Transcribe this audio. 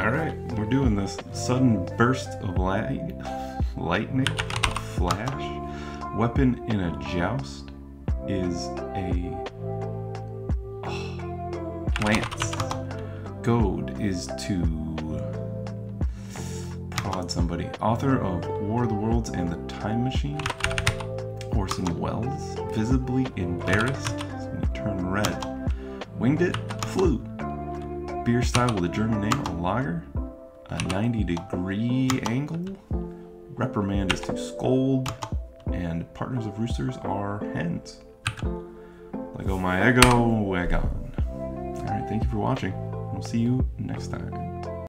Alright, we're doing this. Sudden burst of light, lightning, flash. Weapon in a joust is a oh, lance. Goad is to prod somebody. Author of War of the Worlds and the Time Machine. Orson Welles, visibly embarrassed, turn red. Winged it, flute. Beer style with a German name, a lager. A 90 degree angle. Reprimand is to scold. And partners of roosters are hens. Leggo my Eggo, wagon. Alright, thank you for watching. We'll see you next time.